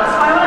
So